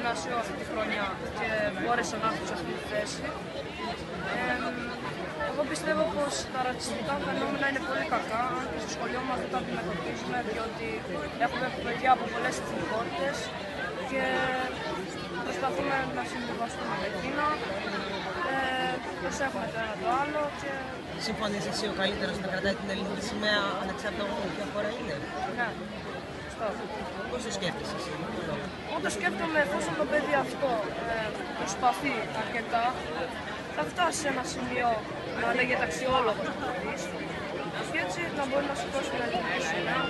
γυμνάσιο αυτή τη χρονιά και μπόρεσα να έχω σε αυτή τη θέση. Ε, εγώ πιστεύω πως τα ρατσιστικά φαινόμενα είναι πολύ κακά, αν και στο σχολείο μας δεν τα αντιμετωπίζουμε, διότι έχουμε παιδιά από πολλές εθνικότητες και προσπαθούμε να συμβιβαστούμε με εκείνα. Ε, προσέχουμε το ένα το άλλο και Συμφωνείς εσύ ο καλύτερος να κρατάει την ελληνική σημαία ανεξάρτητα από ποια χώρα είναι; ναι, σωστό. Πώς το σκέφτεσαι εσύ; Εγώ το σκέφτομαι εφόσον το παιδί αυτό ε, προσπαθεί αρκετά, θα φτάσει σε ένα σημείο να λέγεται αξιόλογος να και έτσι να μπορεί να σηκώσει μια ελληνική σημαία και να ξεκινήσει